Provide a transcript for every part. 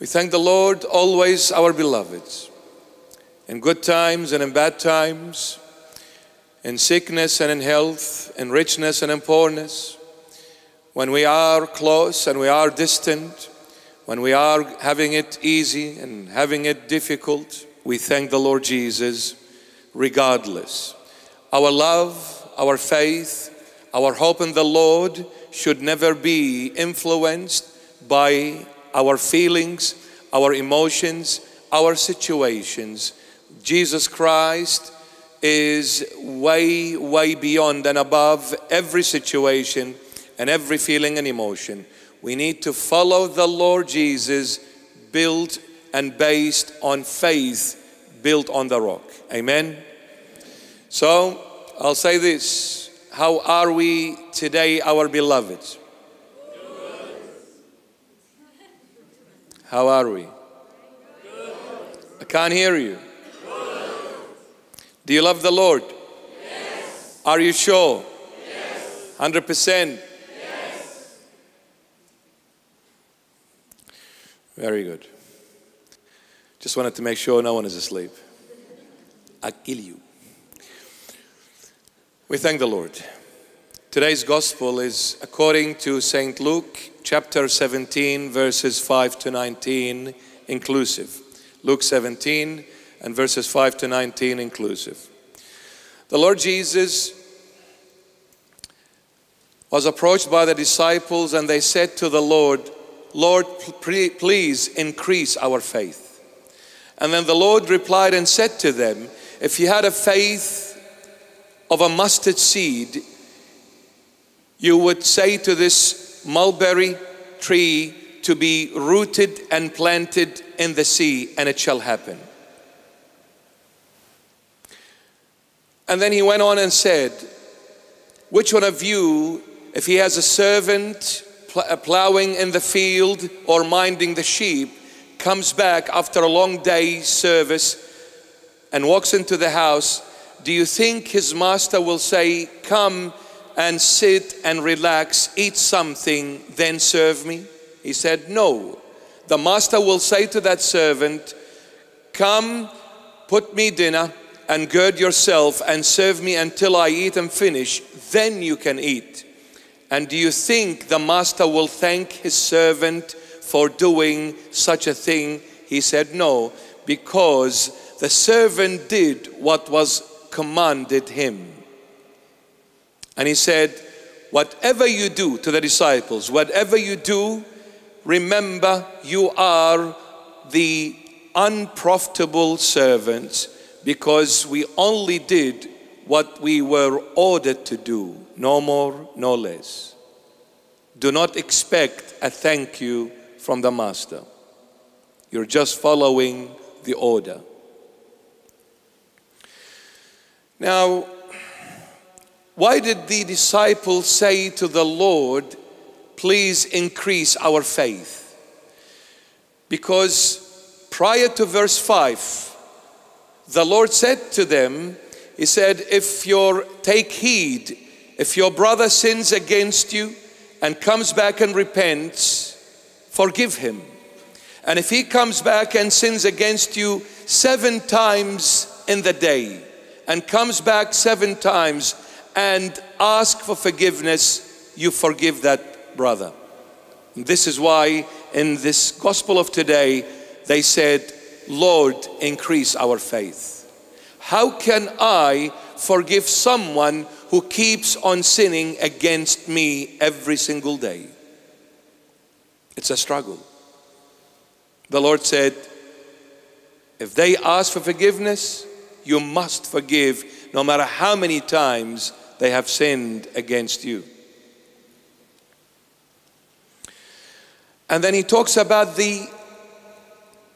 We thank the Lord, always our beloveds, in good times and in bad times, in sickness and in health, in richness and in poorness, when we are close and we are distant, when we are having it easy and having it difficult, we thank the Lord Jesus regardless. Our love, our faith, our hope in the Lord should never be influenced by our feelings, our emotions, our situations. Jesus Christ is way, way beyond and above every situation and every feeling and emotion. We need to follow the Lord Jesus, built and based on faith, built on the rock. Amen. So I'll say this How are we today, our beloveds? How are we? I can't hear you. Do you love the Lord? Yes. Are you sure? Yes. 100%? Yes. Very good. Just wanted to make sure no one is asleep. I'll kill you. We thank the Lord. Today's gospel is according to St. Luke chapter 17, verses 5 to 19, inclusive. Luke 17 and verses 5 to 19, inclusive. The Lord Jesus was approached by the disciples, and they said to the Lord, Lord, please increase our faith. And then the Lord replied and said to them, If you had a faith of a mustard seed, you would say to this mulberry tree to be rooted and planted in the sea, and it shall happen. And then he went on and said, Which one of you, if he has a servant uh, plowing in the field or minding the sheep, comes back after a long day's service and walks into the house, do you think his master will say, Come and sit and relax, eat something, then serve me? He said, No. The master will say to that servant, Come, put me dinner, and gird yourself and serve me until I eat and finish, then you can eat. And do you think the master will thank his servant for doing such a thing? He said, No, because the servant did what was commanded him. And he said, Whatever you do to the disciples, whatever you do, remember you are the unprofitable servants because we only did what we were ordered to do, no more, no less. Do not expect a thank you from the Master. You're just following the order. Now, why did the disciples say to the Lord, Please increase our faith? Because prior to verse 5, the Lord said to them, He said, If you take heed, if your brother sins against you and comes back and repents, forgive him. And if he comes back and sins against you seven times in the day, and comes back seven times and ask for forgiveness, you forgive that brother. This is why in this gospel of today, they said, Lord, increase our faith. How can I forgive someone who keeps on sinning against me every single day? It's a struggle. The Lord said, if they ask for forgiveness, you must forgive no matter how many times they have sinned against you. And then he talks about the,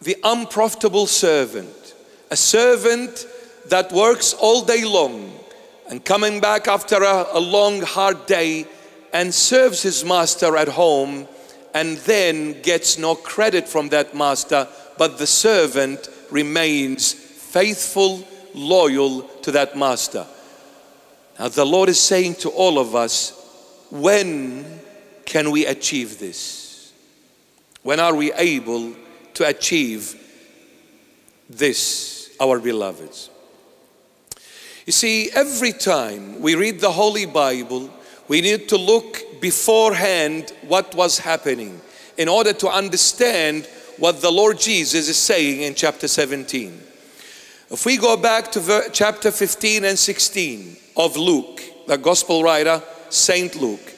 the unprofitable servant, a servant that works all day long and coming back after a, a long, hard day and serves his master at home and then gets no credit from that master, but the servant remains faithful loyal to that master. Now, the Lord is saying to all of us, when can we achieve this? When are we able to achieve this, our beloveds. You see, every time we read the Holy Bible, we need to look beforehand what was happening in order to understand what the Lord Jesus is saying in chapter 17. If we go back to chapter 15 and 16 of Luke, the gospel writer, Saint Luke,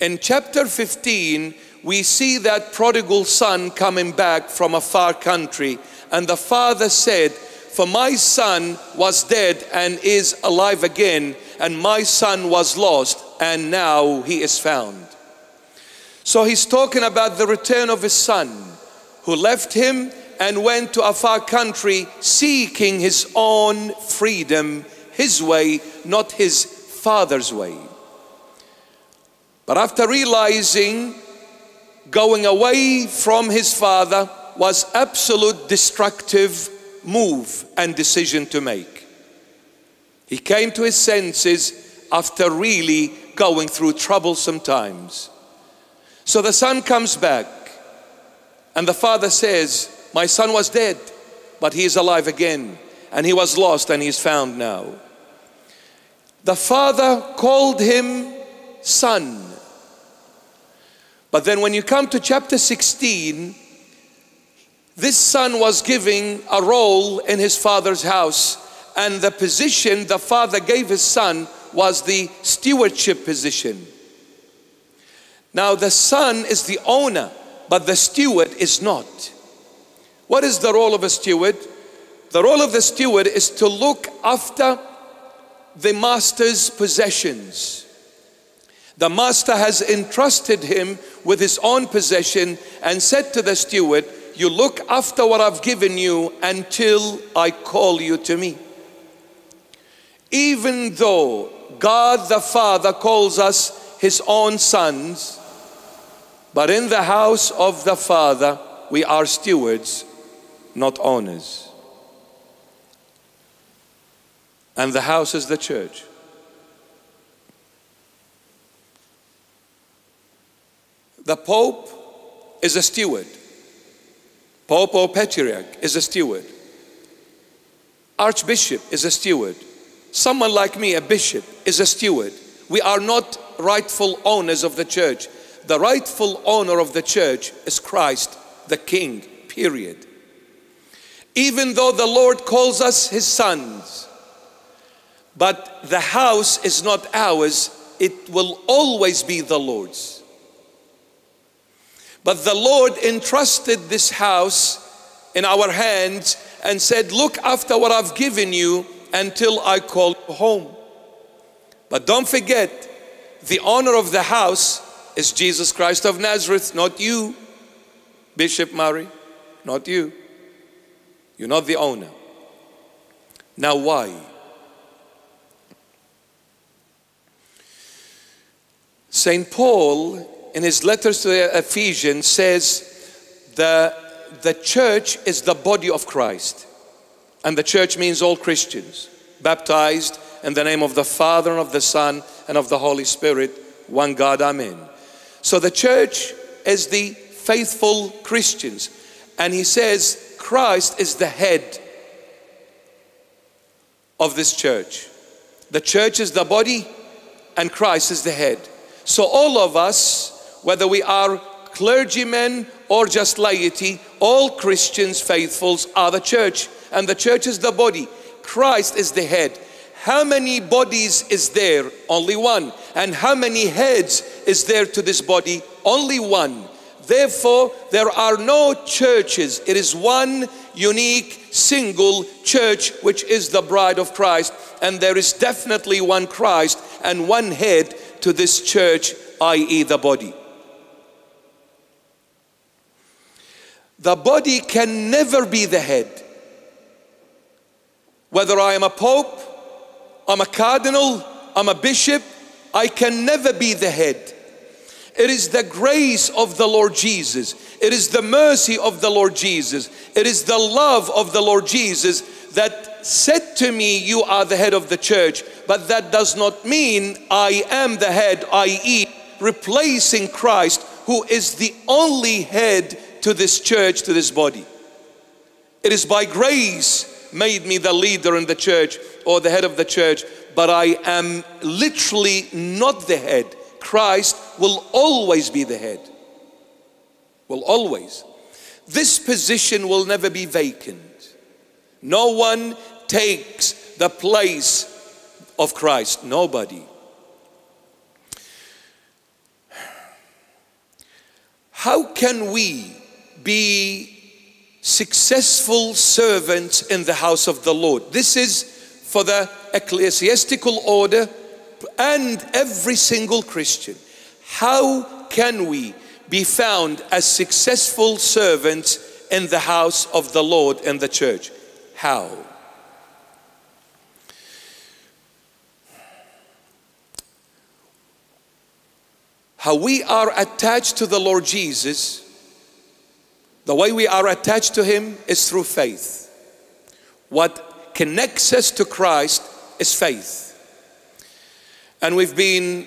in chapter 15, we see that prodigal son coming back from a far country, and the father said, For my son was dead and is alive again, and my son was lost, and now he is found. So he's talking about the return of his son who left him and went to a far country seeking his own freedom, his way, not his father's way. But after realizing going away from his father was absolute destructive move and decision to make. He came to his senses after really going through troublesome times. So the son comes back and the father says, My son was dead, but he is alive again. And he was lost and he's found now. The father called him son. But then when you come to chapter 16, this son was giving a role in his father's house, and the position the father gave his son was the stewardship position. Now, the son is the owner, but the steward is not. What is the role of a steward? The role of the steward is to look after the master's possessions. The master has entrusted him with his own possession and said to the steward, You look after what I've given you until I call you to me. Even though God the Father calls us his own sons, but in the house of the Father, we are stewards, not owners. And the house is the church. The Pope is a steward. Pope or Patriarch is a steward. Archbishop is a steward. Someone like me, a bishop, is a steward. We are not rightful owners of the church. The rightful owner of the church is Christ, the King, period. Even though the Lord calls us his sons, but the house is not ours, it will always be the Lord's. But the Lord entrusted this house in our hands and said, Look after what I've given you until I call you home. But don't forget, the owner of the house is Jesus Christ of Nazareth, not you, Bishop Mari, not you. You're not the owner. Now, why? St. Paul in his letters to the Ephesians says the, the church is the body of Christ. And the church means all Christians, baptized in the name of the Father and of the Son and of the Holy Spirit, one God, Amen. So the church is the faithful Christians. And he says Christ is the head of this church. The church is the body and Christ is the head. So all of us, whether we are clergymen or just laity, all Christians, faithfuls are the church, and the church is the body. Christ is the head. How many bodies is there? Only one. And how many heads is there to this body? Only one. Therefore, there are no churches. It is one unique, single church, which is the bride of Christ. And there is definitely one Christ and one head to this church, i.e., the body. The body can never be the head. Whether I am a pope, I'm a cardinal, I'm a bishop, I can never be the head. It is the grace of the Lord Jesus. It is the mercy of the Lord Jesus. It is the love of the Lord Jesus that said to me, You are the head of the church. But that does not mean I am the head, i.e., replacing Christ, who is the only head to this church, to this body. It is by grace made me the leader in the church or the head of the church, but I am literally not the head. Christ will always be the head. Will always. This position will never be vacant. No one takes the place of Christ. Nobody. How can we be successful servants in the house of the Lord? This is for the ecclesiastical order and every single Christian. How can we be found as successful servants in the house of the Lord and the church? How? How we are attached to the Lord Jesus, the way we are attached to Him is through faith. What connects us to Christ is faith. And we've been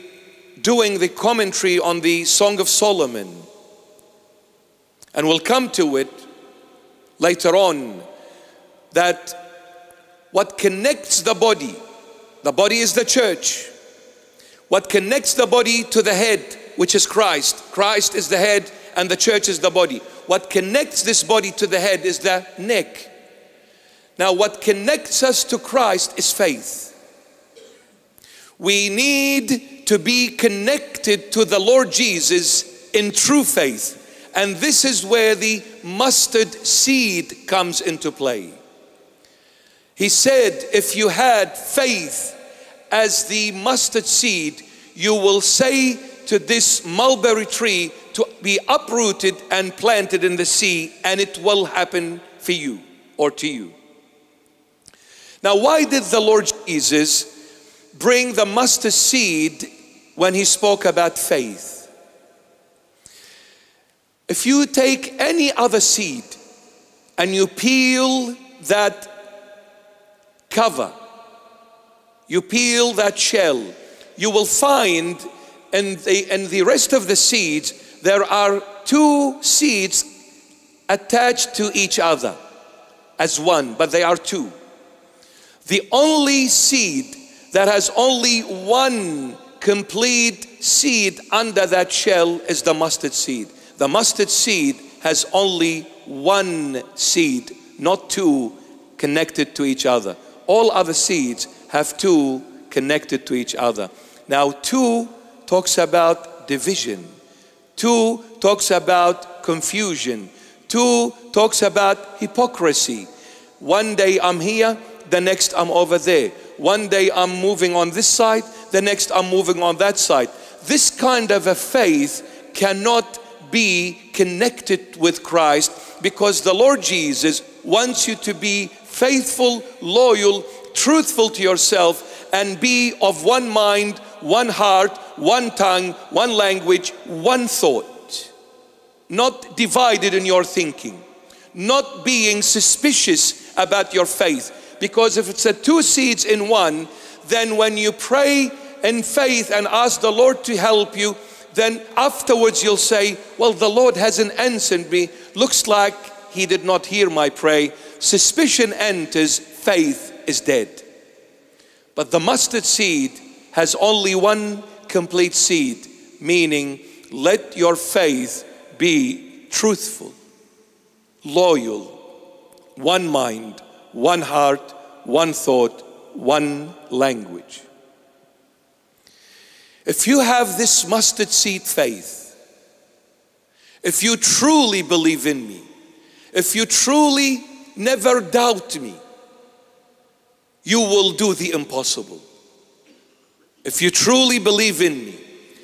doing the commentary on the Song of Solomon. And we'll come to it later on that what connects the body, the body is the church, what connects the body to the head which is Christ. Christ is the head and the church is the body. What connects this body to the head is the neck. Now, what connects us to Christ is faith. We need to be connected to the Lord Jesus in true faith. And this is where the mustard seed comes into play. He said, If you had faith as the mustard seed, you will say to this mulberry tree to be uprooted and planted in the sea, and it will happen for you or to you. Now, why did the Lord Jesus bring the mustard seed when he spoke about faith? If you take any other seed and you peel that cover, you peel that shell, you will find and the, and the rest of the seeds, there are two seeds attached to each other as one, but they are two. The only seed that has only one complete seed under that shell is the mustard seed. The mustard seed has only one seed, not two connected to each other. All other seeds have two connected to each other. Now, two talks about division. Two talks about confusion. Two talks about hypocrisy. One day I'm here, the next I'm over there. One day I'm moving on this side, the next I'm moving on that side. This kind of a faith cannot be connected with Christ because the Lord Jesus wants you to be faithful, loyal, truthful to yourself, and be of one mind, one heart, one tongue, one language, one thought. Not divided in your thinking. Not being suspicious about your faith. Because if it's a two seeds in one, then when you pray in faith and ask the Lord to help you, then afterwards you'll say, Well, the Lord hasn't answered me. Looks like He did not hear my prayer. Suspicion enters, faith is dead. But the mustard seed has only one complete seed, meaning let your faith be truthful, loyal, one mind, one heart, one thought, one language. If you have this mustard seed faith, if you truly believe in me, if you truly never doubt me, you will do the impossible. If you truly believe in me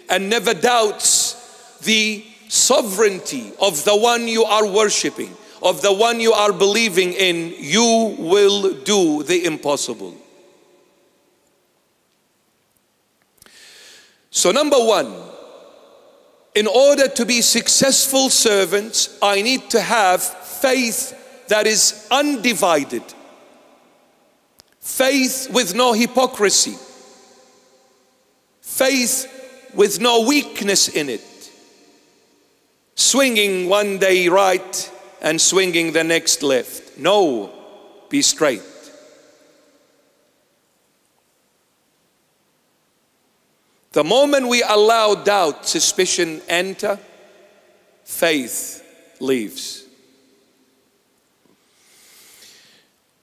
and never doubts the sovereignty of the one you are worshiping, of the one you are believing in, you will do the impossible. So, number one, in order to be successful servants, I need to have faith that is undivided, faith with no hypocrisy faith with no weakness in it. swinging one day right and swinging the next left. No, be straight. The moment we allow doubt, suspicion enter, faith leaves.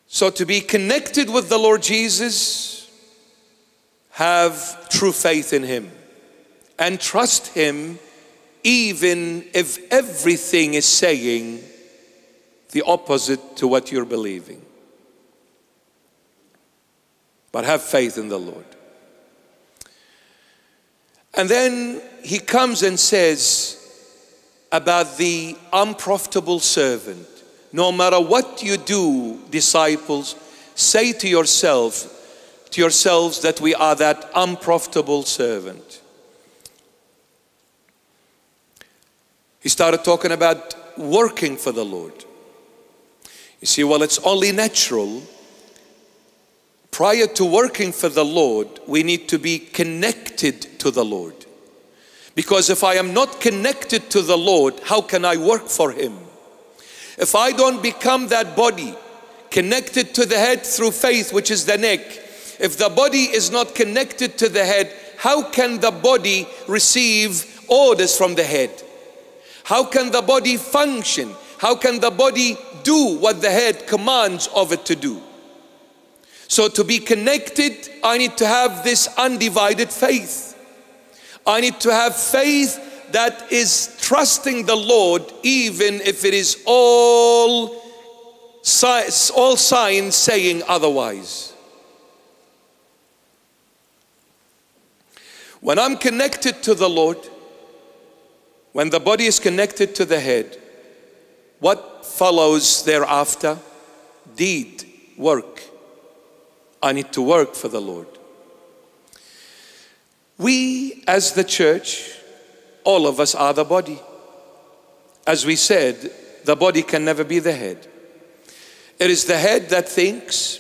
So to be connected with the Lord Jesus, have true faith in Him and trust Him even if everything is saying the opposite to what you're believing. But have faith in the Lord. And then he comes and says about the unprofitable servant no matter what you do, disciples, say to yourself, to yourselves that we are that unprofitable servant. He started talking about working for the Lord. You see, well, it's only natural. Prior to working for the Lord, we need to be connected to the Lord. Because if I am not connected to the Lord, how can I work for Him? If I don't become that body connected to the head through faith, which is the neck, if the body is not connected to the head, how can the body receive orders from the head? How can the body function? How can the body do what the head commands of it to do? So, to be connected, I need to have this undivided faith. I need to have faith that is trusting the Lord, even if it is all, all signs saying otherwise. When I'm connected to the Lord, when the body is connected to the head, what follows thereafter? Deed, work. I need to work for the Lord. We, as the church, all of us are the body. As we said, the body can never be the head. It is the head that thinks,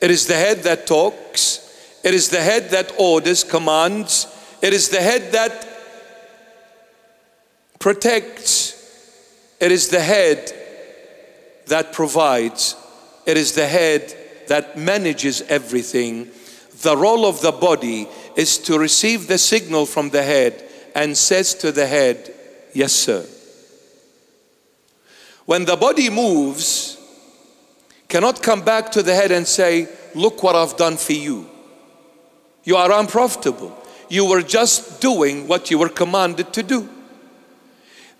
it is the head that talks, it is the head that orders, commands, it is the head that protects, it is the head that provides, it is the head that manages everything. The role of the body is to receive the signal from the head and says to the head, Yes, sir. When the body moves, cannot come back to the head and say, Look what I've done for you. You are unprofitable. You were just doing what you were commanded to do.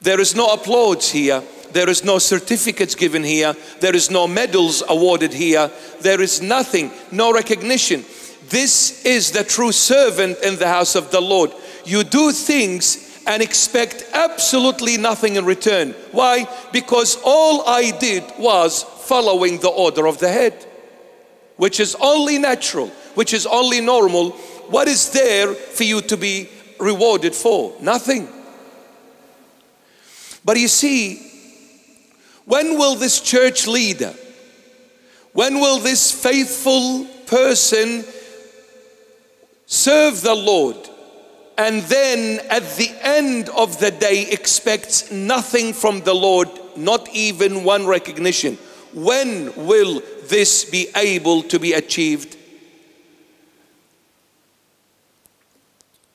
There is no applause here. There is no certificates given here. There is no medals awarded here. There is nothing, no recognition. This is the true servant in the house of the Lord you do things and expect absolutely nothing in return. Why? Because all I did was following the order of the head, which is only natural, which is only normal. What is there for you to be rewarded for? Nothing. But you see, when will this church leader, when will this faithful person serve the Lord? and then at the end of the day expects nothing from the Lord, not even one recognition. When will this be able to be achieved?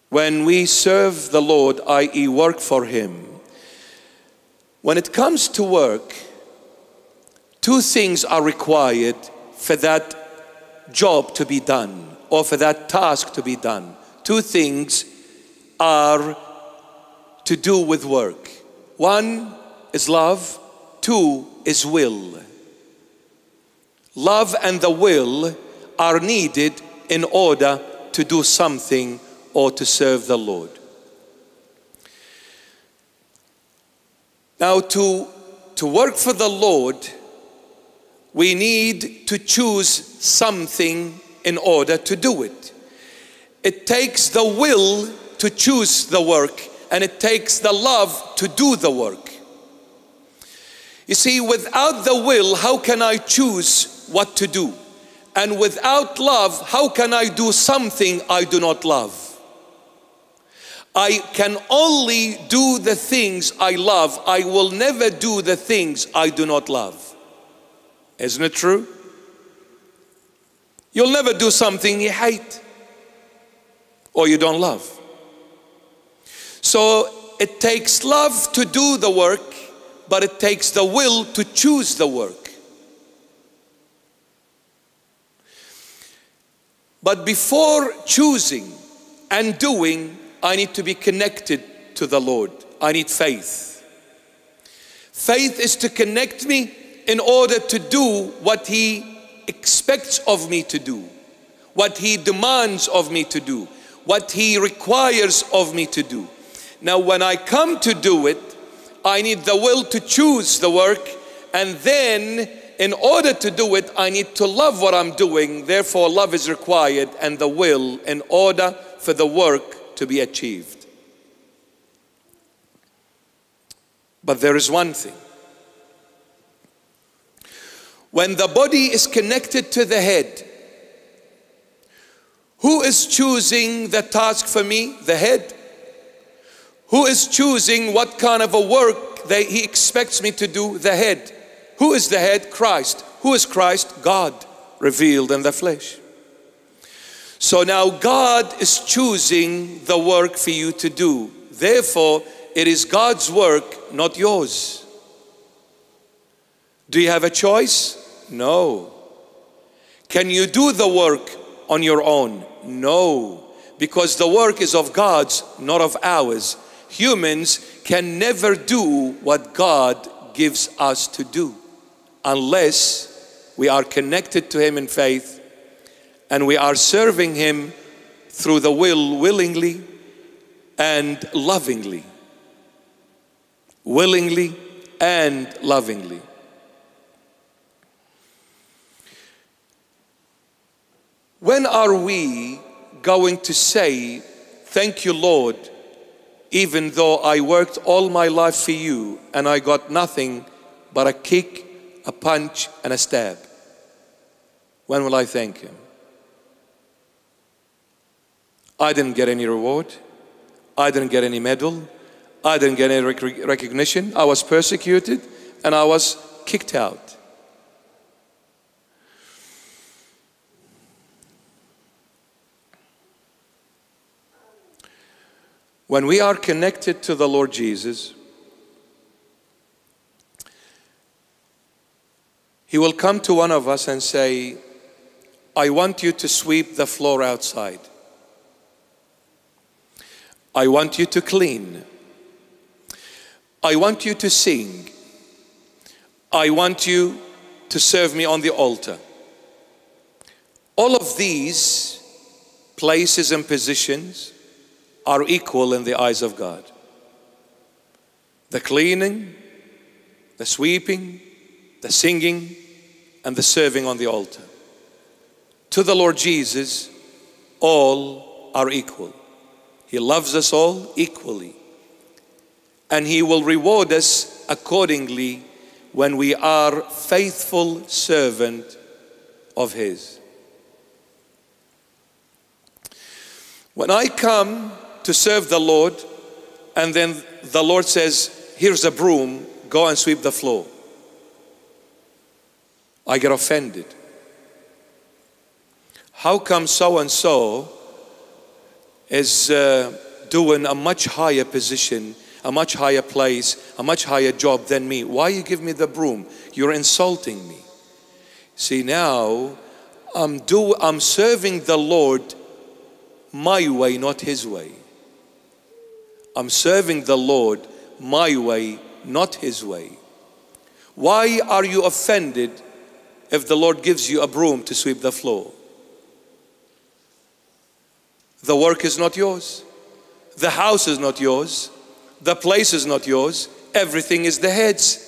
When we serve the Lord, i.e., work for Him. When it comes to work, two things are required for that job to be done or for that task to be done. Two things are to do with work. One is love, two is will. Love and the will are needed in order to do something or to serve the Lord. Now, to, to work for the Lord, we need to choose something in order to do it. It takes the will to choose the work and it takes the love to do the work. You see, without the will, how can I choose what to do? And without love, how can I do something I do not love? I can only do the things I love. I will never do the things I do not love. Isn't it true? You'll never do something you hate or you don't love. So it takes love to do the work, but it takes the will to choose the work. But before choosing and doing, I need to be connected to the Lord. I need faith. Faith is to connect me in order to do what He expects of me to do, what He demands of me to do, what He requires of me to do. Now, when I come to do it, I need the will to choose the work, and then in order to do it, I need to love what I'm doing. Therefore, love is required and the will in order for the work to be achieved. But there is one thing. When the body is connected to the head, who is choosing the task for me? The head. Who is choosing what kind of a work that he expects me to do? The head. Who is the head? Christ. Who is Christ? God revealed in the flesh. So now God is choosing the work for you to do. Therefore, it is God's work, not yours. Do you have a choice? No. Can you do the work on your own? No. Because the work is of God's, not of ours. Humans can never do what God gives us to do unless we are connected to Him in faith and we are serving Him through the will willingly and lovingly. Willingly and lovingly. When are we going to say, Thank you, Lord, even though I worked all my life for you and I got nothing but a kick, a punch, and a stab? When will I thank Him? I didn't get any reward. I didn't get any medal. I didn't get any rec- recognition. I was persecuted and I was kicked out. When we are connected to the Lord Jesus, He will come to one of us and say, I want you to sweep the floor outside. I want you to clean. I want you to sing. I want you to serve me on the altar. All of these places and positions are equal in the eyes of God. The cleaning, the sweeping, the singing, and the serving on the altar. To the Lord Jesus, all are equal. He loves us all equally. And He will reward us accordingly when we are faithful servant of His. When I come to serve the Lord, and then the Lord says, Here's a broom, go and sweep the floor. I get offended. How come so and so is uh, doing a much higher position, a much higher place, a much higher job than me? Why you give me the broom? You're insulting me. See now, I'm do I'm serving the Lord my way, not His way. I'm serving the Lord my way, not His way. Why are you offended if the Lord gives you a broom to sweep the floor? The work is not yours. The house is not yours. The place is not yours. Everything is the head's.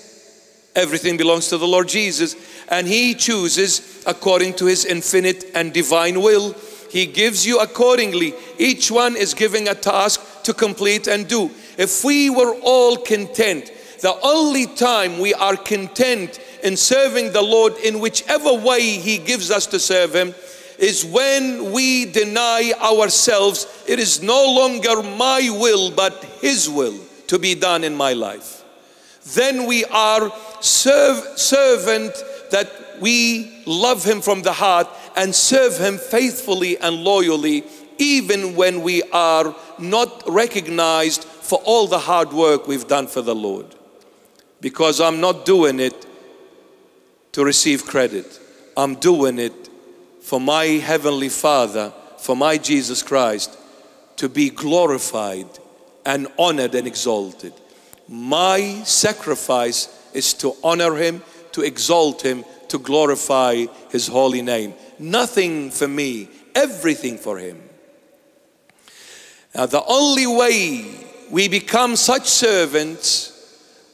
Everything belongs to the Lord Jesus. And He chooses according to His infinite and divine will. He gives you accordingly. Each one is giving a task to complete and do. If we were all content, the only time we are content in serving the Lord in whichever way He gives us to serve Him is when we deny ourselves, it is no longer my will, but His will to be done in my life. Then we are serve, servant that we love Him from the heart and serve Him faithfully and loyally, even when we are not recognized for all the hard work we've done for the Lord. Because I'm not doing it to receive credit, I'm doing it for my Heavenly Father, for my Jesus Christ, to be glorified and honored and exalted. My sacrifice is to honor Him, to exalt Him, to glorify His holy name. Nothing for me, everything for Him. Now, the only way we become such servants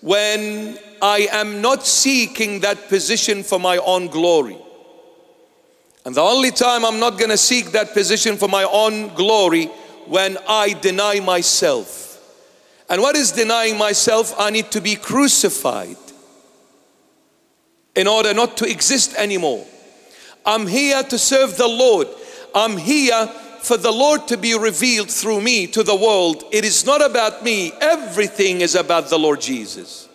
when I am not seeking that position for my own glory. And the only time I'm not going to seek that position for my own glory when I deny myself. And what is denying myself? I need to be crucified in order not to exist anymore. I'm here to serve the Lord. I'm here for the Lord to be revealed through me to the world. It is not about me, everything is about the Lord Jesus.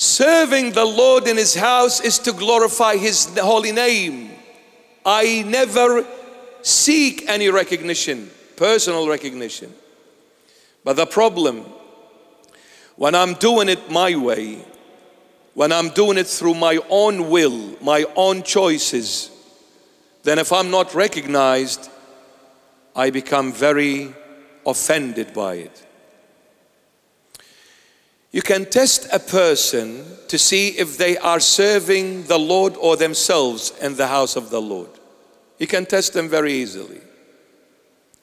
Serving the Lord in His house is to glorify His holy name. I never seek any recognition, personal recognition. But the problem, when I'm doing it my way, when I'm doing it through my own will, my own choices, then if I'm not recognized, I become very offended by it. You can test a person to see if they are serving the Lord or themselves in the house of the Lord. You can test them very easily.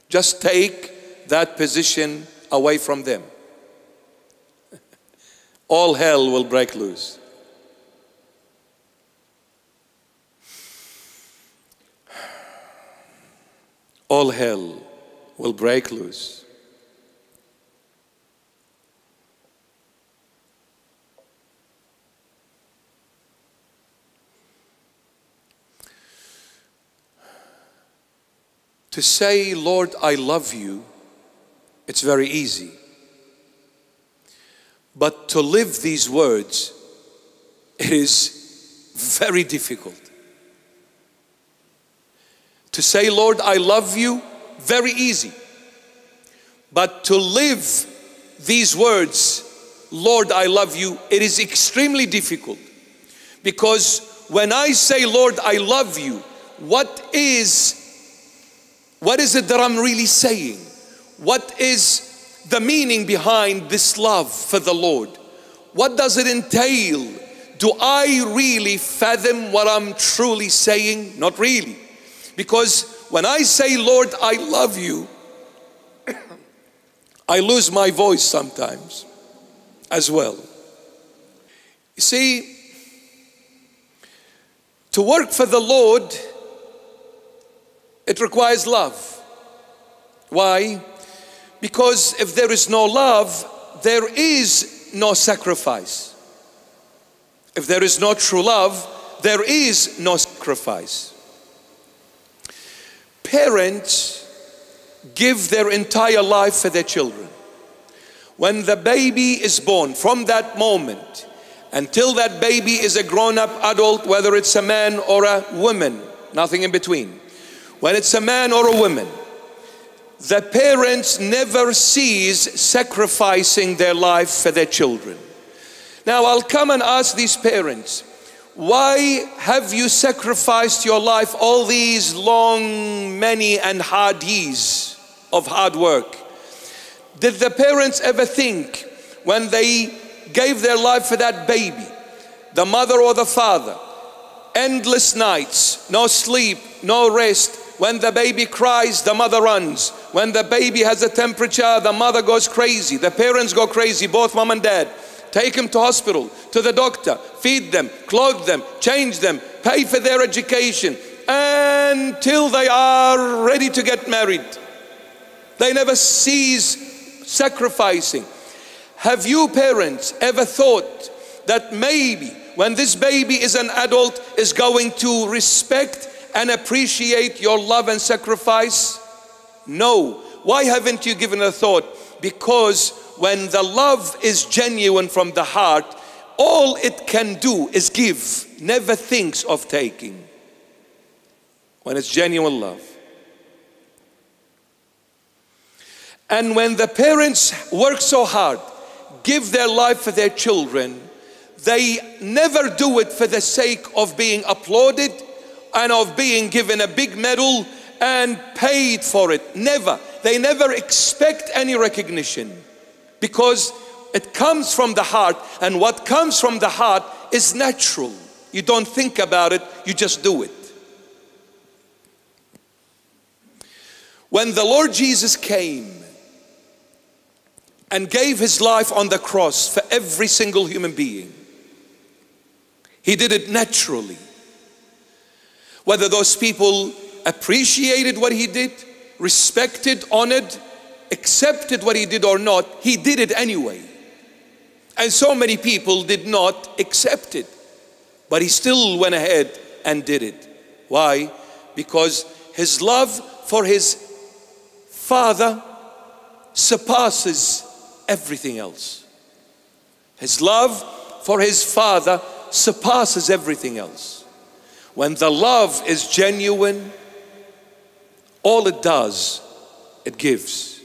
Just take that position away from them. All hell will break loose. All hell will break loose. To say, Lord, I love you, it's very easy. But to live these words, it is very difficult. To say, Lord, I love you, very easy. But to live these words, Lord, I love you, it is extremely difficult. Because when I say, Lord, I love you, what is what is it that I'm really saying? What is the meaning behind this love for the Lord? What does it entail? Do I really fathom what I'm truly saying? Not really. Because when I say, Lord, I love you, I lose my voice sometimes as well. You see, to work for the Lord, it requires love. Why? Because if there is no love, there is no sacrifice. If there is no true love, there is no sacrifice. Parents give their entire life for their children. When the baby is born, from that moment until that baby is a grown up adult, whether it's a man or a woman, nothing in between when it's a man or a woman, the parents never cease sacrificing their life for their children. Now I'll come and ask these parents, why have you sacrificed your life all these long, many and hard years of hard work? Did the parents ever think when they gave their life for that baby, the mother or the father, endless nights, no sleep, no rest, when the baby cries, the mother runs. When the baby has a temperature, the mother goes crazy. The parents go crazy, both mom and dad. Take them to hospital, to the doctor, feed them, clothe them, change them, pay for their education until they are ready to get married. They never cease sacrificing. Have you parents ever thought that maybe when this baby is an adult is going to respect and appreciate your love and sacrifice? No. Why haven't you given a thought? Because when the love is genuine from the heart, all it can do is give, never thinks of taking. When it's genuine love. And when the parents work so hard, give their life for their children, they never do it for the sake of being applauded and of being given a big medal and paid for it. Never. They never expect any recognition because it comes from the heart, and what comes from the heart is natural. You don't think about it, you just do it. When the Lord Jesus came and gave his life on the cross for every single human being, he did it naturally. Whether those people appreciated what he did, respected, honored, accepted what he did or not, he did it anyway. And so many people did not accept it. But he still went ahead and did it. Why? Because his love for his father surpasses everything else. His love for his father surpasses everything else. When the love is genuine, all it does, it gives.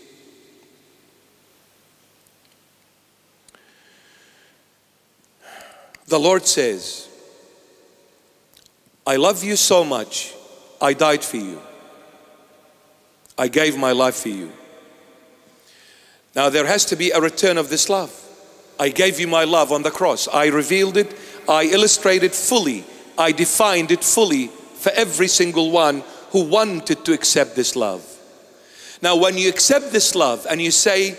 The Lord says, I love you so much, I died for you. I gave my life for you. Now there has to be a return of this love. I gave you my love on the cross. I revealed it. I illustrated fully. I defined it fully for every single one who wanted to accept this love. Now, when you accept this love and you say,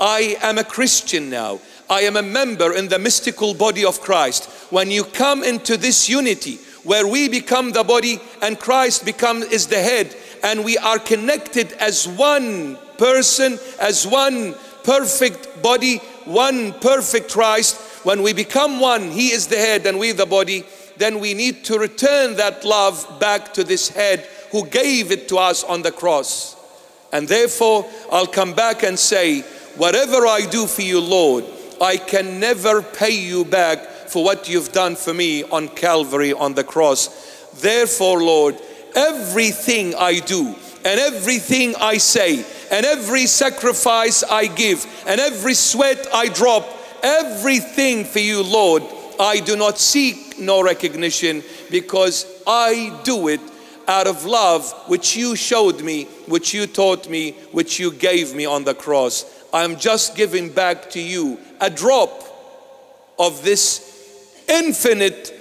I am a Christian now, I am a member in the mystical body of Christ, when you come into this unity where we become the body and Christ become is the head and we are connected as one person, as one perfect body, one perfect Christ, when we become one, He is the head and we the body, then we need to return that love back to this head who gave it to us on the cross. And therefore, I'll come back and say, whatever I do for you, Lord, I can never pay you back for what you've done for me on Calvary on the cross. Therefore, Lord, everything I do and everything I say and every sacrifice I give and every sweat I drop, everything for you, Lord, I do not seek no recognition because I do it out of love which you showed me, which you taught me, which you gave me on the cross. I'm just giving back to you a drop of this infinite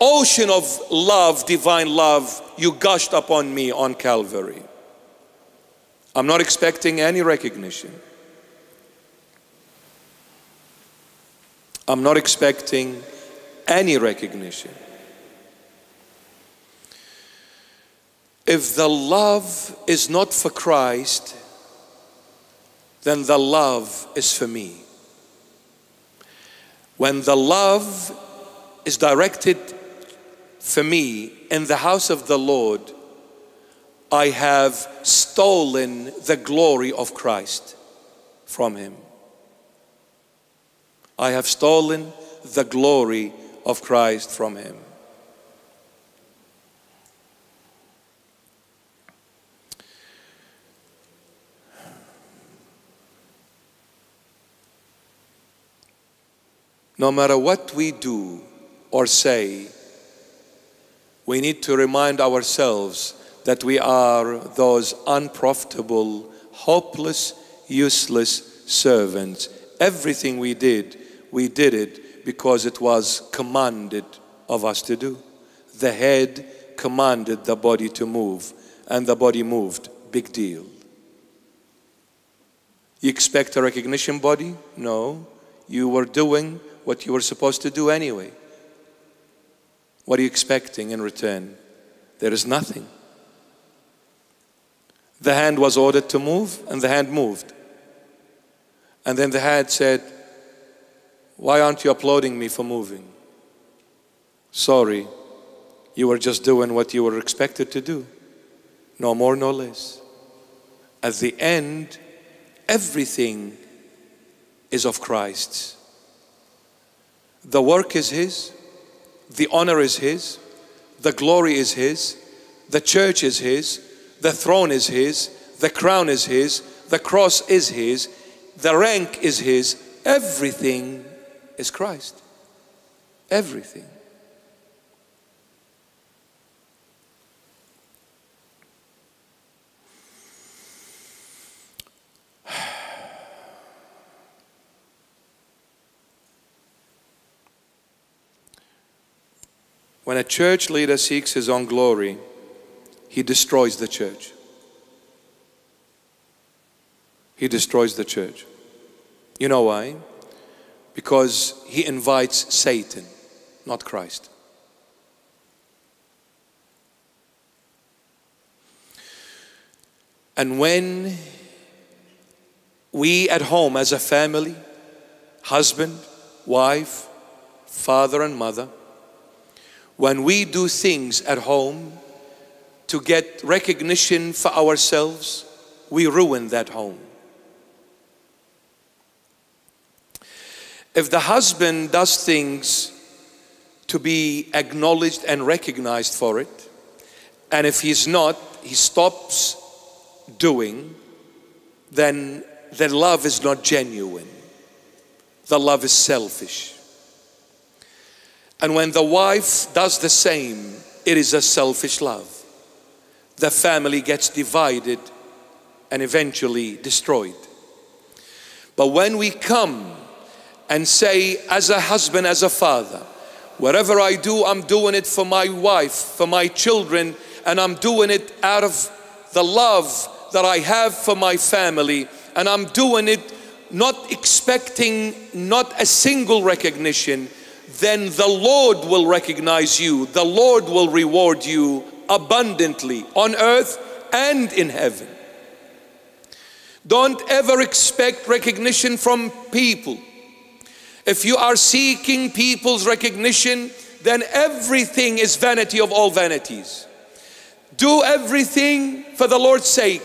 ocean of love, divine love, you gushed upon me on Calvary. I'm not expecting any recognition. I'm not expecting any recognition. If the love is not for Christ, then the love is for me. When the love is directed for me in the house of the Lord, I have stolen the glory of Christ from him. I have stolen the glory of Christ from him. No matter what we do or say, we need to remind ourselves that we are those unprofitable, hopeless, useless servants. Everything we did, we did it because it was commanded of us to do. The head commanded the body to move, and the body moved. Big deal. You expect a recognition body? No. You were doing what you were supposed to do anyway. What are you expecting in return? There is nothing. The hand was ordered to move, and the hand moved. And then the hand said, Why aren't you applauding me for moving? Sorry, You were just doing what you were expected to do. No more, no less. At the end, everything is of Christ's. The work is His, the honor is His, the glory is His, the church is His, the throne is His, the crown is His, the cross is His, the rank is His, everything is Christ. Everything. When a church leader seeks his own glory, he destroys the church. He destroys the church. You know why? Because he invites Satan, not Christ. And when we at home as a family, husband, wife, father, and mother, when we do things at home to get recognition for ourselves, we ruin that home. If the husband does things to be acknowledged and recognized for it, and if he's not, he stops doing, then the love is not genuine. The love is selfish. And when the wife does the same, it is a selfish love. The family gets divided and eventually destroyed. But when we come and say, as a husband, as a father, whatever I do, I'm doing it for my wife, for my children, and I'm doing it out of the love that I have for my family, and I'm doing it not expecting not a single recognition then the Lord will recognize you. The Lord will reward you abundantly on earth and in heaven. Don't ever expect recognition from people. If you are seeking people's recognition, then everything is vanity of all vanities. Do everything for the Lord's sake,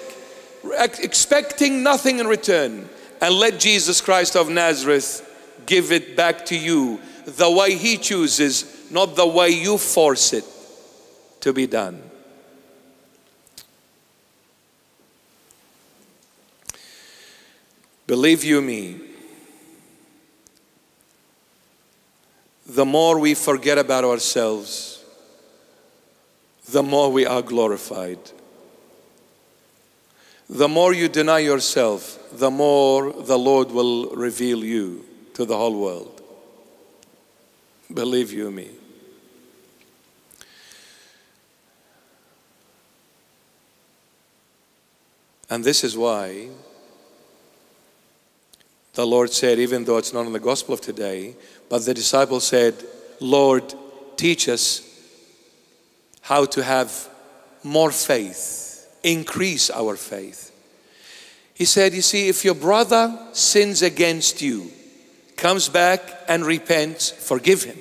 expecting nothing in return, and let Jesus Christ of Nazareth give it back to you the way He chooses, not the way you force it to be done. Believe you me, the more we forget about ourselves, the more we are glorified. The more you deny yourself, the more the Lord will reveal you to the whole world. Believe you me. And this is why the Lord said, even though it's not in the gospel of today, but the disciples said, Lord, teach us how to have more faith, increase our faith. He said, You see, if your brother sins against you, comes back and repents, forgive him.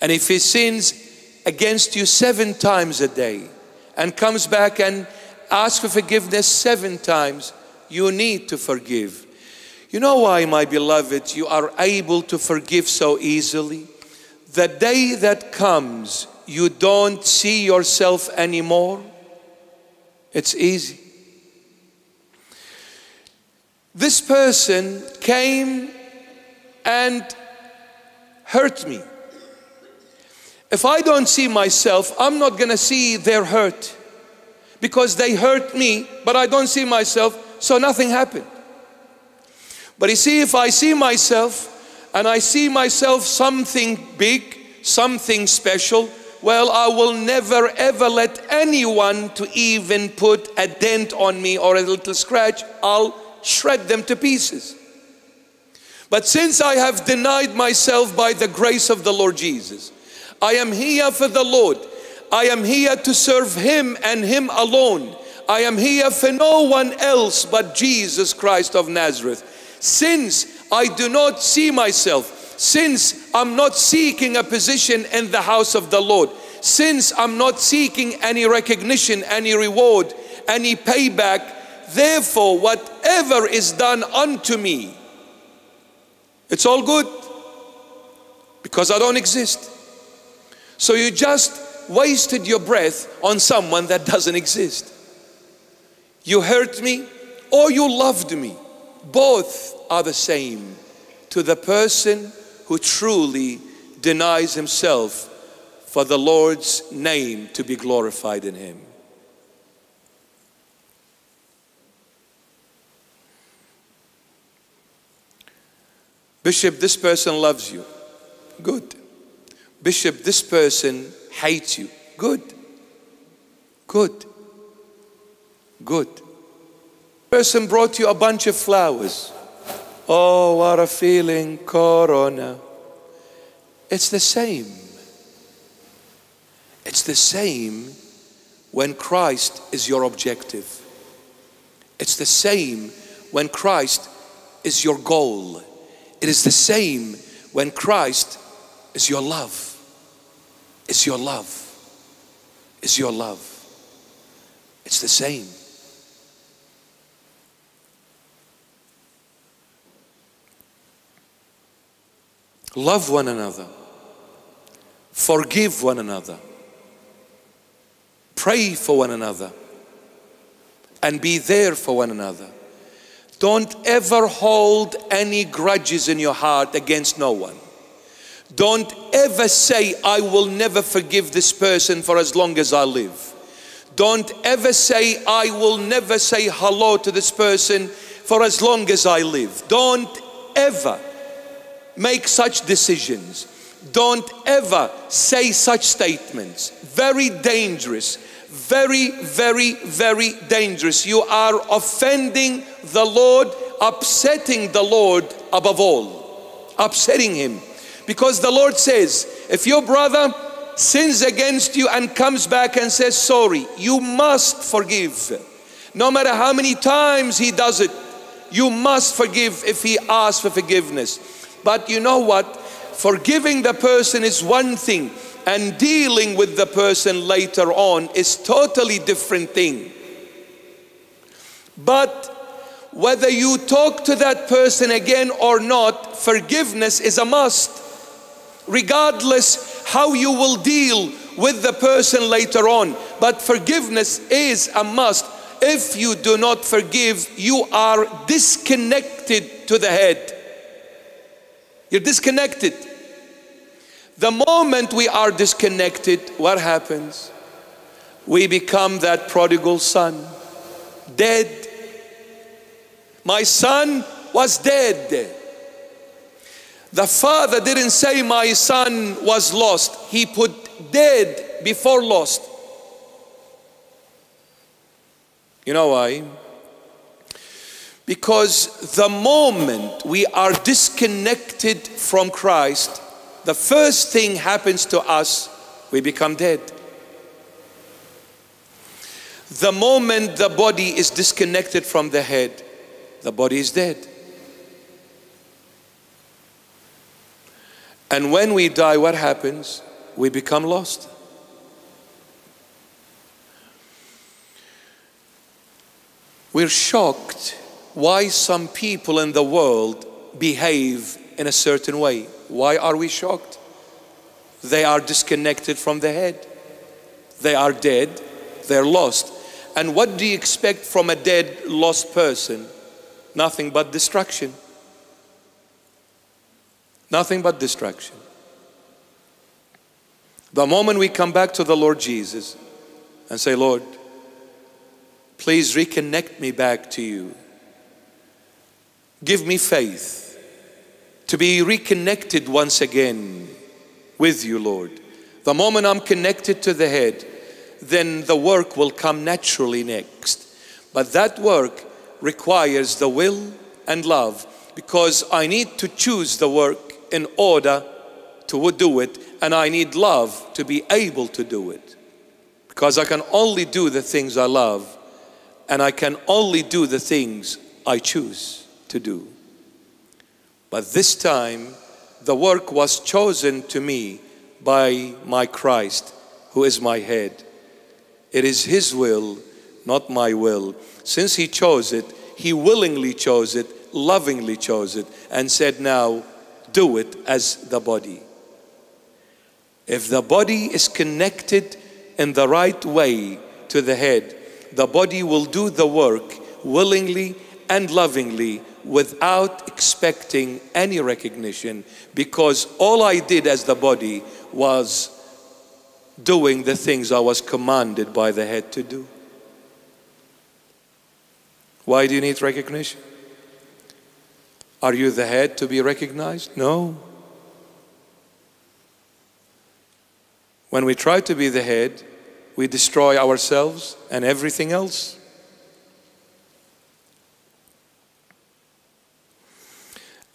And if he sins against you seven times a day and comes back and asks for forgiveness seven times, you need to forgive. You know why, my beloved, you are able to forgive so easily? The day that comes, you don't see yourself anymore. It's easy. This person came and hurt me. If I don't see myself, I'm not going to see their hurt because they hurt me, but I don't see myself, so nothing happened. But you see, if I see myself and I see myself something big, something special, well, I will never ever let anyone to even put a dent on me or a little scratch. I'll shred them to pieces. But since I have denied myself by the grace of the Lord Jesus, I am here for the Lord. I am here to serve Him and Him alone. I am here for no one else but Jesus Christ of Nazareth. Since I do not see myself, since I'm not seeking a position in the house of the Lord, since I'm not seeking any recognition, any reward, any payback, therefore, whatever is done unto me, it's all good because I don't exist. So you just wasted your breath on someone that doesn't exist. You hurt me or you loved me. Both are the same to the person who truly denies himself for the Lord's name to be glorified in him. Bishop, this person loves you. Good. Bishop, this person hates you. Good. Good. Good. Person brought you a bunch of flowers. Oh, what a feeling, Corona. It's the same. It's the same when Christ is your objective. It's the same when Christ is your goal. It is the same when Christ is your love. Is your love. Is your love. It's the same. Love one another. Forgive one another. Pray for one another. And be there for one another. Don't ever hold any grudges in your heart against no one. Don't ever say, I will never forgive this person for as long as I live. Don't ever say, I will never say hello to this person for as long as I live. Don't ever make such decisions. Don't ever say such statements. Very dangerous. Very, very, very dangerous. You are offending the Lord, upsetting the Lord above all. Upsetting Him. Because the Lord says, if your brother sins against you and comes back and says sorry, you must forgive. No matter how many times he does it, you must forgive if he asks for forgiveness. But you know what? Forgiving the person is one thing and dealing with the person later on is totally different thing. But whether you talk to that person again or not, forgiveness is a must. Regardless how you will deal with the person later on. But forgiveness is a must. If you do not forgive, you are disconnected to the head. You're disconnected. The moment we are disconnected, what happens? We become that prodigal son, dead. My son was dead. The father didn't say my son was lost. He put dead before lost. You know why? Because the moment we are disconnected from Christ, the first thing happens to us, we become dead. The moment the body is disconnected from the head, the body is dead. And when we die, what happens? We become lost. We're shocked why some people in the world behave in a certain way. Why are we shocked? They are disconnected from the head. They are dead. They're lost. And what do you expect from a dead, lost person? Nothing but destruction. Nothing but destruction. The moment we come back to the Lord Jesus and say, Lord, please reconnect me back to you. Give me faith to be reconnected once again with you, Lord. The moment I'm connected to the head, then the work will come naturally next. But that work requires the will and love because I need to choose the work in order to do it, and I need love to be able to do it. Because I can only do the things I love, and I can only do the things I choose to do. But this time, the work was chosen to me by my Christ, who is my head. It is His will, not my will. Since He chose it, He willingly chose it, lovingly chose it, and said, Now do it as the body. If the body is connected in the right way to the head, the body will do the work willingly and lovingly without expecting any recognition because all I did as the body was doing the things I was commanded by the head to do. Why do you need recognition? Are you the head to be recognized? No. When we try to be the head, we destroy ourselves and everything else.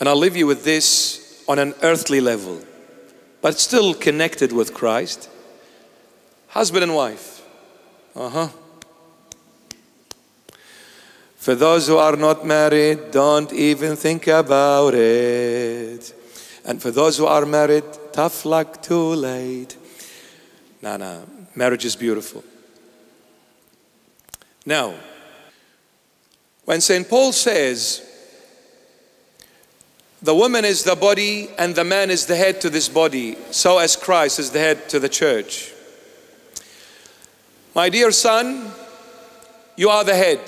And I'll leave you with this on an earthly level, but still connected with Christ. Husband and wife. Uh huh. For those who are not married, don't even think about it. And for those who are married, tough luck, too late. No, no, marriage is beautiful. Now, when St. Paul says, the woman is the body and the man is the head to this body, so as Christ is the head to the church. My dear son, you are the head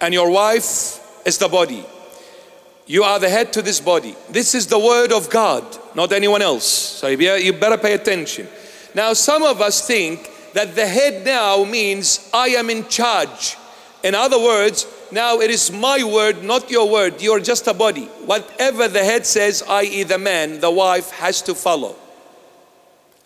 and your wife is the body. You are the head to this body. This is the word of God, not anyone else. So you better pay attention. Now, some of us think that the head now means I am in charge. In other words, now it is my word, not your word. You're just a body. Whatever the head says, i.e., the man, the wife has to follow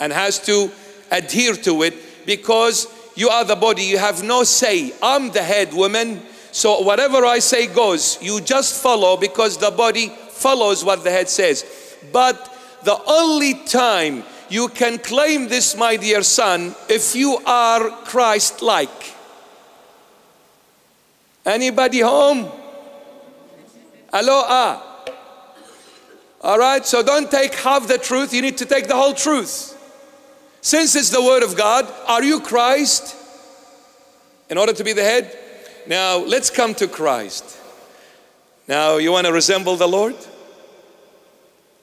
and has to adhere to it because you are the body. You have no say. I'm the head, woman. So whatever I say goes. You just follow because the body follows what the head says. But the only time you can claim this, my dear son, if you are Christ like. Anybody home? Hello, ah. All right, so don't take half the truth, you need to take the whole truth. Since it's the Word of God, are you Christ in order to be the head? Now, let's come to Christ. Now, you want to resemble the Lord?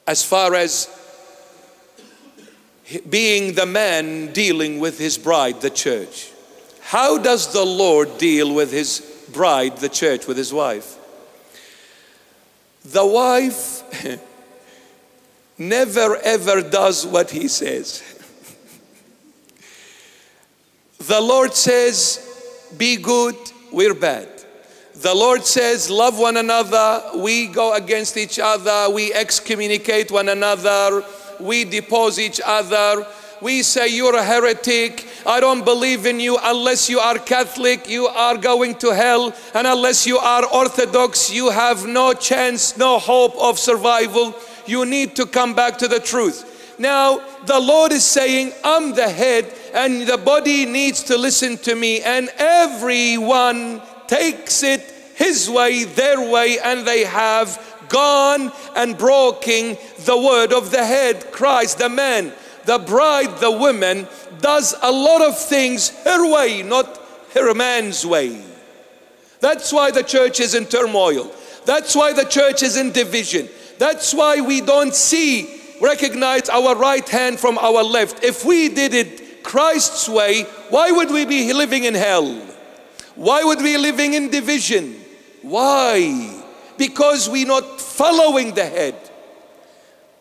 As far as being the man dealing with his bride, the church. How does the Lord deal with his bride, the church, with his wife? The wife never ever does what he says. the Lord says, Be good, we're bad. The Lord says, Love one another. We go against each other. We excommunicate one another. We depose each other. We say, You're a heretic. I don't believe in you unless you are Catholic. You are going to hell. And unless you are Orthodox, you have no chance, no hope of survival. You need to come back to the truth. Now, the Lord is saying, I'm the head, and the body needs to listen to me, and everyone takes it his way, their way, and they have gone and broken the word of the head, Christ, the man. The bride, the woman, does a lot of things her way, not her man's way. That's why the church is in turmoil. That's why the church is in division. That's why we don't see recognize our right hand from our left. If we did it Christ's way, why would we be living in hell? Why would we be living in division? Why? Because we're not following the head.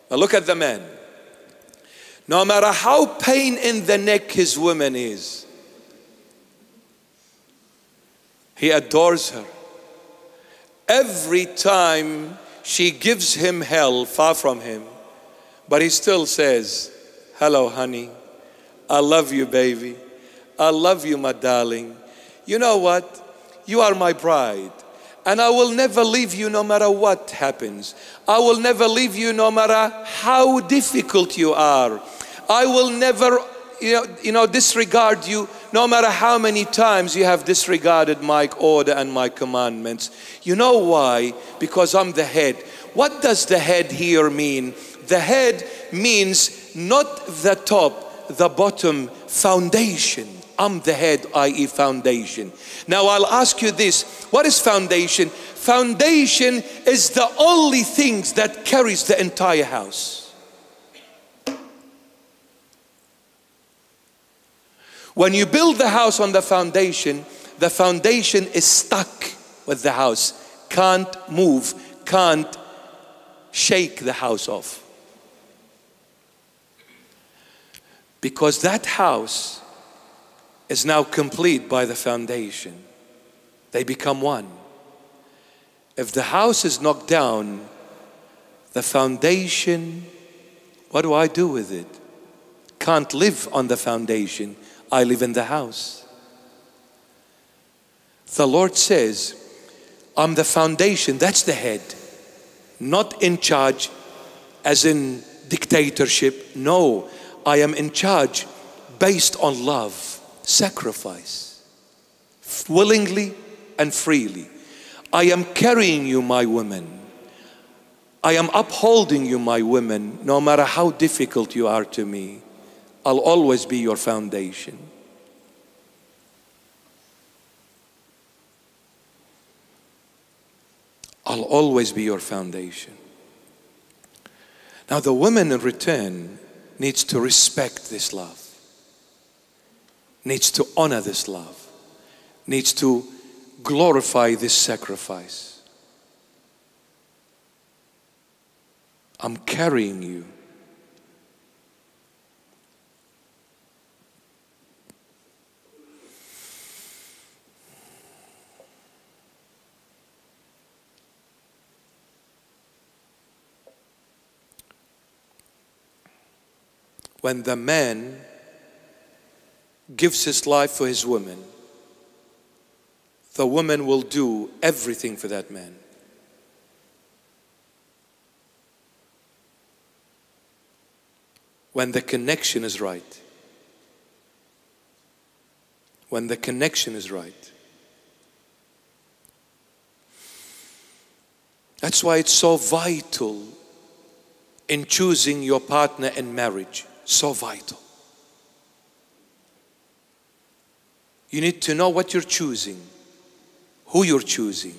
Now look at the man. No matter how pain in the neck his woman is, he adores her. Every time she gives him hell far from him, but he still says, Hello, honey. I love you, baby. I love you, my darling. You know what? You are my bride. And I will never leave you no matter what happens. I will never leave you no matter how difficult you are. I will never you know, you know, disregard you no matter how many times you have disregarded my order and my commandments. You know why? Because I'm the head. What does the head here mean? The head means not the top, the bottom, foundation. I'm the head, i.e., foundation. Now I'll ask you this what is foundation? Foundation is the only thing that carries the entire house. When you build the house on the foundation, the foundation is stuck with the house, can't move, can't shake the house off. Because that house is now complete by the foundation. They become one. If the house is knocked down, the foundation, what do I do with it? Can't live on the foundation. I live in the house. The Lord says, I'm the foundation, that's the head. Not in charge as in dictatorship. No, I am in charge based on love, sacrifice, willingly and freely. I am carrying you, my women. I am upholding you, my women, no matter how difficult you are to me. I'll always be your foundation. I'll always be your foundation. Now, the woman in return needs to respect this love, needs to honor this love, needs to glorify this sacrifice. I'm carrying you. When the man gives his life for his woman, the woman will do everything for that man. When the connection is right. When the connection is right. That's why it's so vital in choosing your partner in marriage so vital. You need to know what you're choosing, who you're choosing.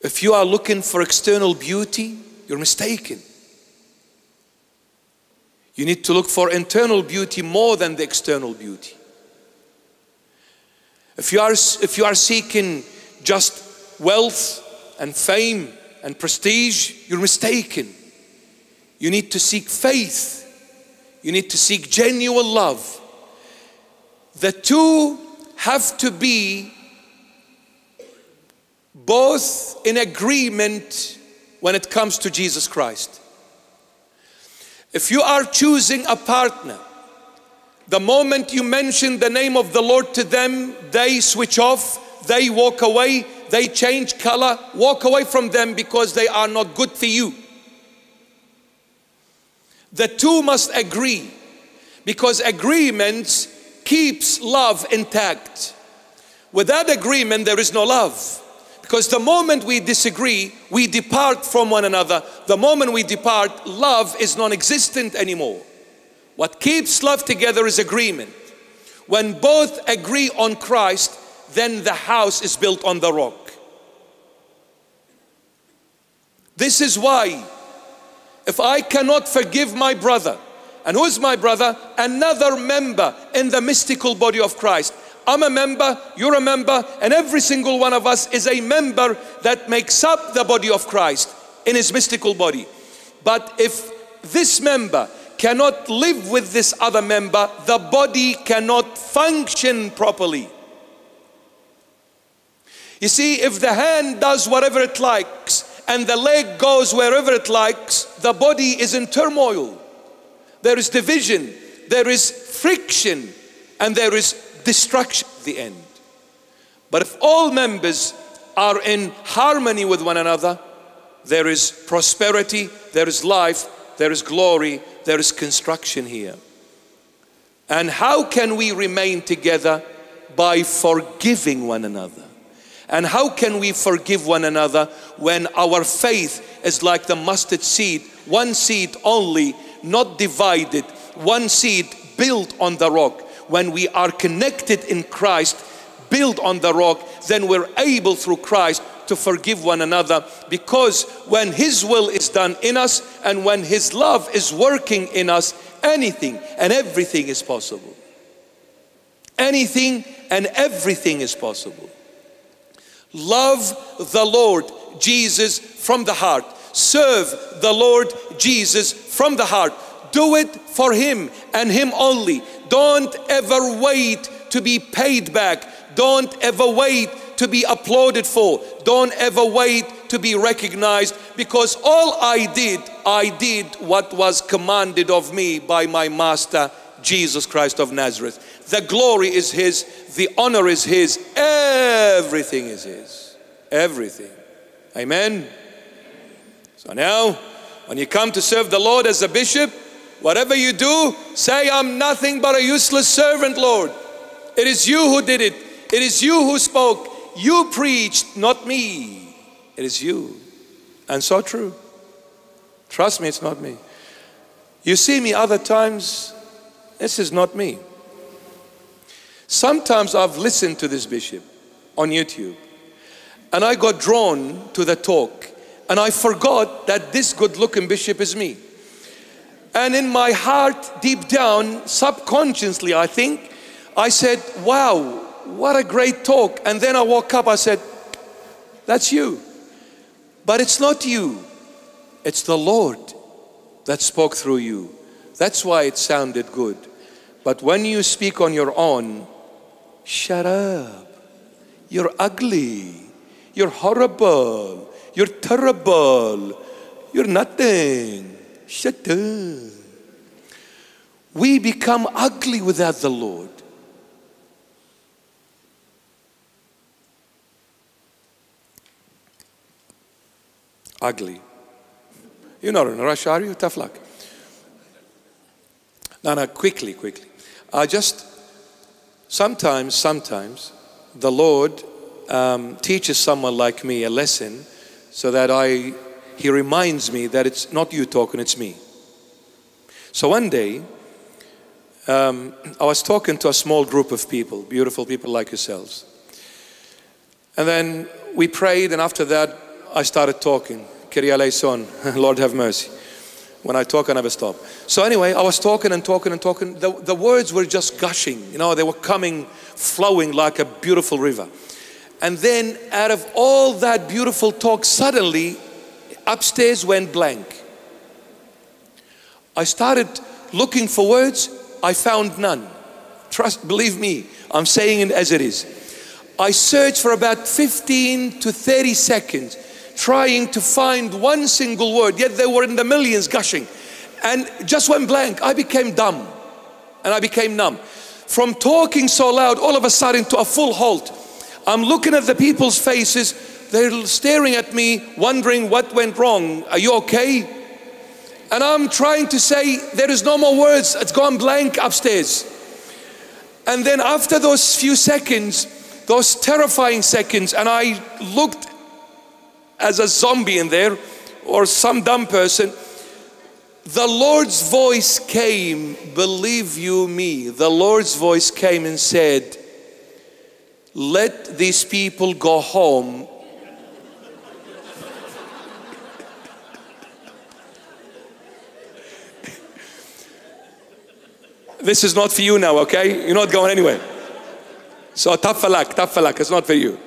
If you are looking for external beauty, you're mistaken. You need to look for internal beauty more than the external beauty. If you are, if you are seeking just wealth and fame and prestige, you're mistaken. You need to seek faith. You need to seek genuine love. The two have to be both in agreement when it comes to Jesus Christ. If you are choosing a partner, the moment you mention the name of the Lord to them, they switch off, they walk away, they change color, walk away from them because they are not good for you. The two must agree because agreement keeps love intact. Without agreement, there is no love. Because the moment we disagree, we depart from one another. The moment we depart, love is non existent anymore. What keeps love together is agreement. When both agree on Christ, then the house is built on the rock. This is why if I cannot forgive my brother, and who is my brother? Another member in the mystical body of Christ. I'm a member, you're a member, and every single one of us is a member that makes up the body of Christ in his mystical body. But if this member cannot live with this other member, the body cannot function properly. You see, if the hand does whatever it likes and the leg goes wherever it likes, the body is in turmoil. There is division, there is friction, and there is destruction at the end. But if all members are in harmony with one another, there is prosperity, there is life, there is glory, there is construction here. And how can we remain together? By forgiving one another. And how can we forgive one another when our faith is like the mustard seed, one seed only, not divided, one seed built on the rock? When we are connected in Christ, built on the rock, then we're able through Christ to forgive one another because when His will is done in us and when His love is working in us, anything and everything is possible. Anything and everything is possible. Love the Lord Jesus from the heart. Serve the Lord Jesus from the heart. Do it for Him and Him only. Don't ever wait to be paid back. Don't ever wait to be applauded for. Don't ever wait to be recognized because all I did, I did what was commanded of me by my Master Jesus Christ of Nazareth. The glory is His, the honor is His, everything is His. Everything. Amen. So now, when you come to serve the Lord as a bishop, whatever you do, say, I'm nothing but a useless servant, Lord. It is you who did it, it is you who spoke, you preached, not me. It is you. And so true. Trust me, it's not me. You see me other times, this is not me. Sometimes I've listened to this bishop on YouTube and I got drawn to the talk and I forgot that this good looking bishop is me. And in my heart, deep down, subconsciously, I think, I said, Wow, what a great talk. And then I woke up, I said, That's you. But it's not you, it's the Lord that spoke through you. That's why it sounded good. But when you speak on your own, shut up. You're ugly. You're horrible. You're terrible. You're nothing. Shut up. We become ugly without the Lord. Ugly. You're not in a rush, are you? Tough luck. No, no, quickly, quickly. I just, sometimes, sometimes, the Lord um, teaches someone like me a lesson so that I, He reminds me that it's not you talking, it's me. So one day, um, I was talking to a small group of people, beautiful people like yourselves. And then we prayed, and after that, I started talking. Lord have mercy. When I talk, I never stop. So anyway, I was talking and talking and talking. The, the words were just gushing. You know, they were coming, flowing like a beautiful river. And then out of all that beautiful talk, suddenly upstairs went blank. I started looking for words. I found none. Trust, believe me, I'm saying it as it is. I searched for about 15 to 30 seconds trying to find one single word, yet they were in the millions gushing. And just went blank. I became dumb and I became numb. From talking so loud, all of a sudden to a full halt. I'm looking at the people's faces. They're staring at me, wondering what went wrong. Are you okay? And I'm trying to say, there is no more words. It's gone blank upstairs. And then after those few seconds, those terrifying seconds, and I looked as a zombie in there or some dumb person. The Lord's voice came, believe you me, the Lord's voice came and said, Let these people go home. this is not for you now, okay? You're not going anywhere. So, tafalak, tafalak, it's not for you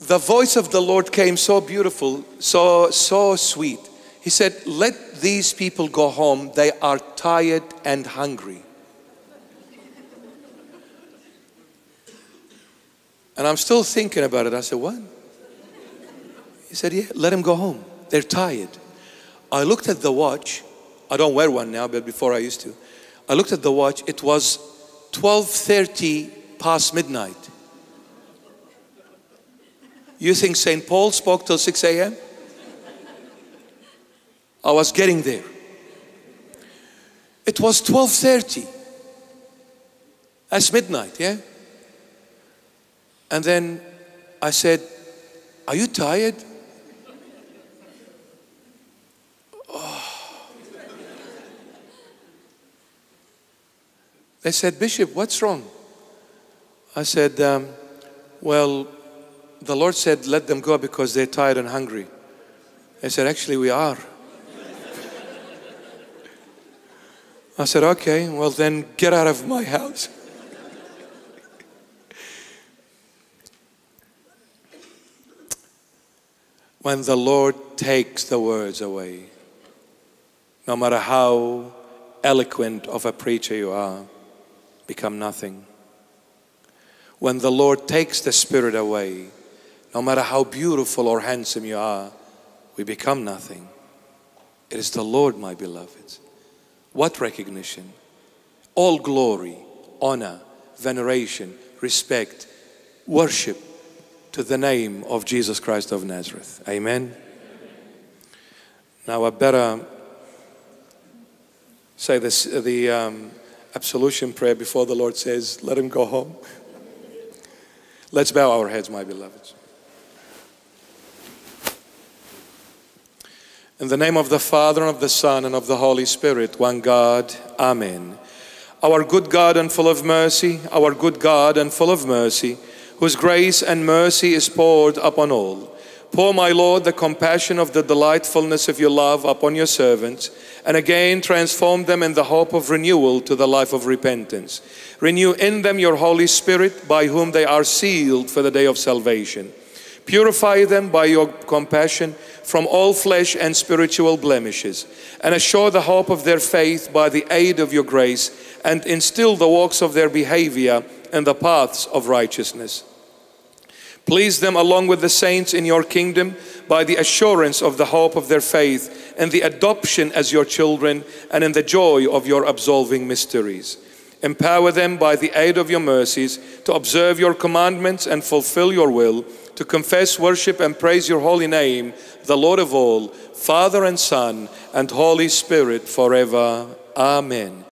the voice of the Lord came so beautiful, so, so sweet. He said, Let these people go home. They are tired and hungry. And I'm still thinking about it. I said, What? He said, Yeah, let them go home. They're tired. I looked at the watch. I don't wear one now, but before I used to. I looked at the watch. It was 12:30 past midnight. You think St. Paul spoke till 6 a.m.? I was getting there. It was 12:30. That's midnight, yeah? And then I said, Are you tired? Oh. They said, Bishop, what's wrong? I said, um, Well, the Lord said, Let them go because they're tired and hungry. I said, Actually, we are. I said, Okay, well, then get out of my house. when the Lord takes the words away, no matter how eloquent of a preacher you are, become nothing. When the Lord takes the Spirit away, no matter how beautiful or handsome you are, we become nothing. It is the Lord, my beloveds. What recognition? All glory, honor, veneration, respect, worship to the name of Jesus Christ of Nazareth. Amen. Now I better say this the um, absolution prayer before the Lord says, "Let him go home." Let's bow our heads, my beloveds. In the name of the Father, and of the Son, and of the Holy Spirit, one God, Amen. Our good God and full of mercy, our good God and full of mercy, whose grace and mercy is poured upon all. Pour, my Lord, the compassion of the delightfulness of your love upon your servants, and again transform them in the hope of renewal to the life of repentance. Renew in them your Holy Spirit, by whom they are sealed for the day of salvation. Purify them by your compassion from all flesh and spiritual blemishes, and assure the hope of their faith by the aid of your grace, and instill the walks of their behavior and the paths of righteousness. Please them along with the saints in your kingdom by the assurance of the hope of their faith and the adoption as your children and in the joy of your absolving mysteries. Empower them by the aid of your mercies to observe your commandments and fulfill your will, to confess, worship, and praise your holy name, the Lord of all, Father and Son and Holy Spirit forever. Amen.